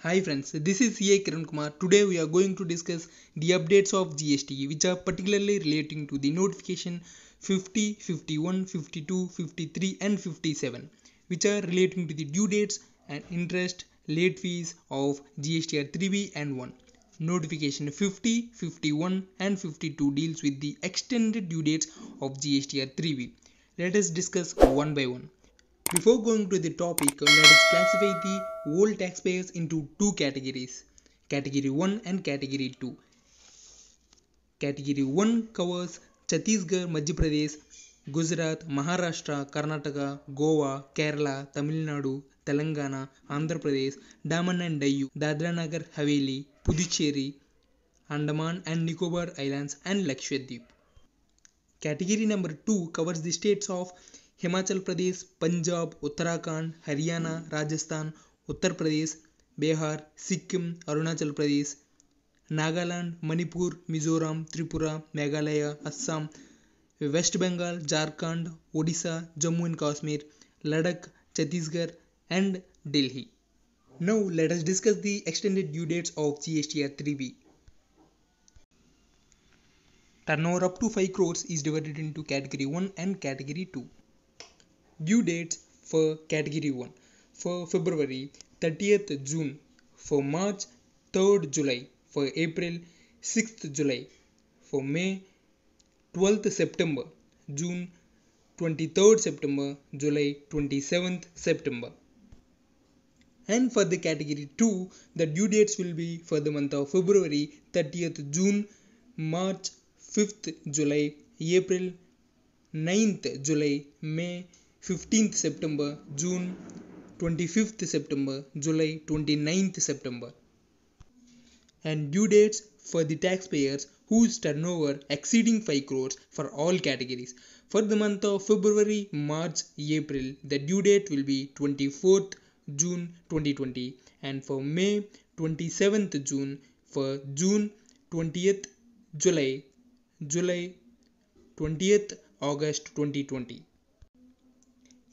Hi friends, this is CA Kiran Kumar. Today we are going to discuss the updates of GST which are particularly relating to the notification 50, 51, 52, 53 and 57 which are relating to the due dates and interest late fees of GSTR 3B and 1. Notification 50, 51 and 52 deals with the extended due dates of GSTR 3B. Let us discuss one by one. Before going to the topic, let us classify the whole taxpayers into two categories Category 1 and Category 2. Category 1 covers Chhattisgarh, Madhya Pradesh, Gujarat, Maharashtra, Karnataka, Goa, Kerala, Tamil Nadu, Telangana, Andhra Pradesh, Daman and Diu, Dadra Nagar Haveli, Puducherry, Andaman and Nicobar Islands, and Lakshadweep. Category number 2 covers the states of Himachal Pradesh, Punjab, Uttarakhand, Haryana, Rajasthan, Uttar Pradesh, Bihar, Sikkim, Arunachal Pradesh, Nagaland, Manipur, Mizoram, Tripura, Meghalaya, Assam, West Bengal, Jharkhand, Odisha, Jammu and Kashmir, Ladakh, Chandigarh, and Delhi. Now let us discuss the extended due dates of GSTR 3B. Turnover up to 5 crores is divided into category 1 and category 2. Due dates for category 1 for February 30th June, for March 3rd July, for April 6th July, for May 12th September, June 23rd September, July 27th September. And for the category 2, the due dates will be for the month of February 30th June, March 5th July, April 9th July, May 15th September, June 25th September, July 29th September. And due dates for the taxpayers whose turnover exceeding 5 crores for all categories. For the month of February, March, April, the due date will be 24th June 2020 and for May 27th June, for June 20th July, July 20th August 2020.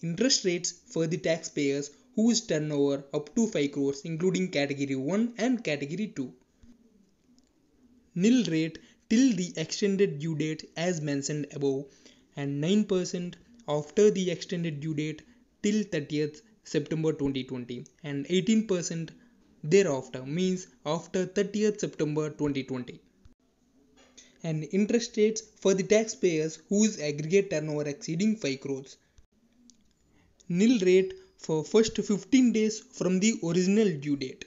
Interest rates for the taxpayers whose turnover up to 5 crores including category 1 and category 2. Nil rate till the extended due date as mentioned above and 9% after the extended due date till 30th September 2020 and 18% thereafter means after 30th September 2020 and interest rates for the taxpayers whose aggregate turnover exceeding 5 crores nil rate for first 15 days from the original due date.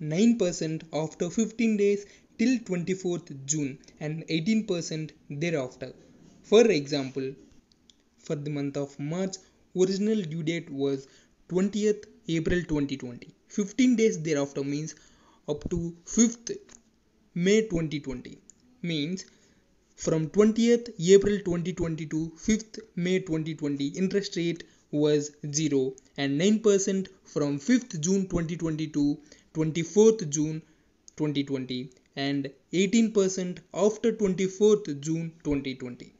9% after 15 days till 24th June and 18% thereafter. For example for the month of March original due date was 20th April 2020 15 days thereafter means up to 5th May 2020 means from 20th April 2020 to 5th May 2020 interest rate was 0 and 9% from 5th June 2020 to 24th June 2020 and 18% after 24th June 2020.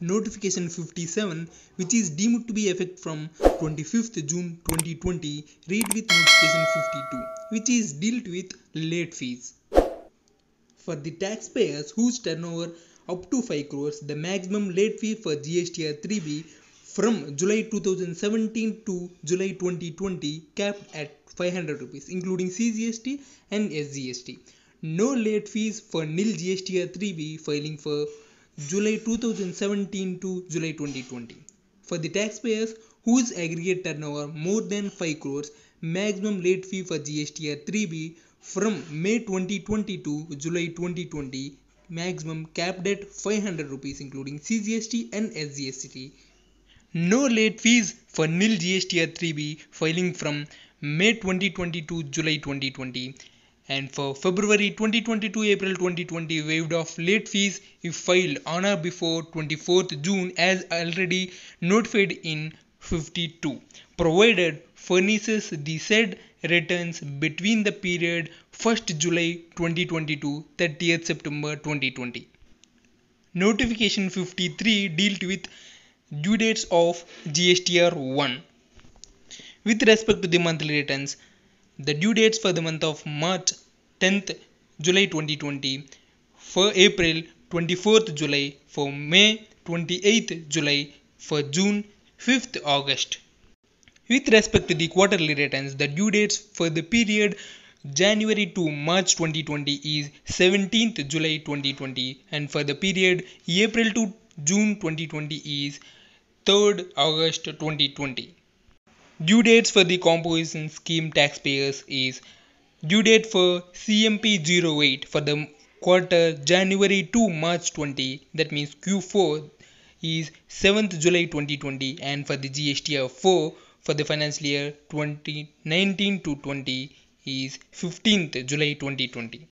Notification 57 which is deemed to be effect from 25th June 2020 read with notification 52 which is dealt with late fees. For the taxpayers whose turnover up to 5 crores the maximum late fee for GSTR 3B from July 2017 to July 2020 capped at 500 rupees including CGST and SGST. No late fees for nil GSTR 3B filing for July 2017 to July 2020. For the taxpayers whose aggregate turnover more than 5 crores, maximum late fee for GSTR 3B from May 2020 to July 2020, maximum capped at 500 rupees including CGST and SGST. No late fees for nil GSTR 3B filing from May 2020 to July 2020 and for February 2022 April 2020 waived off late fees if filed on or before 24th June as already notified in 52 provided furnishes the said returns between the period 1st July 2022 to 30th September 2020 notification 53 dealt with due dates of GSTR 1 with respect to the monthly returns the due dates for the month of march 10th july 2020 for april 24th july for may 28th july for june 5th august with respect to the quarterly returns the due dates for the period January to March 2020 is 17th July 2020 and for the period April to June 2020 is 3rd August 2020. Due dates for the composition scheme taxpayers is due date for CMP 08 for the quarter January to March 20 that means Q4 is 7th July 2020 and for the GSTR 4 for the financial year 2019 to 20 is 15th July 2020.